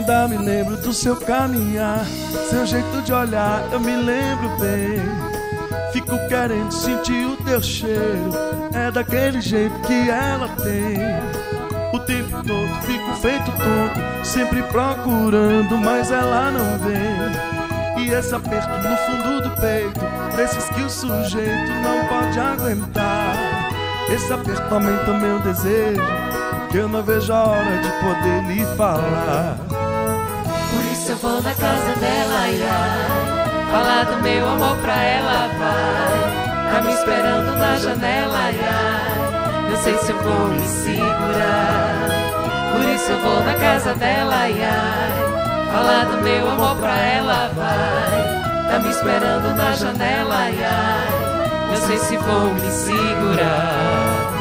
ainda me lembro do seu caminhar, seu jeito de olhar, eu me lembro bem. Fico querendo sentir o teu cheiro, é daquele jeito que ela tem. O tempo todo fico feito tonto, sempre procurando, mas ela não vem. E esse aperto no fundo do peito, desses que o sujeito não pode aguentar. Esse aperto aumenta meu desejo, que eu não vejo a hora de poder lhe falar. Vou na casa dela, ai, falar do meu amor pra ela, vai. Tá me esperando na janela, ai, não sei se eu vou me segurar. Por isso eu vou na casa dela, ai, falar do meu amor pra ela, vai. Tá me esperando na janela, ai, ai, não sei se vou me segurar.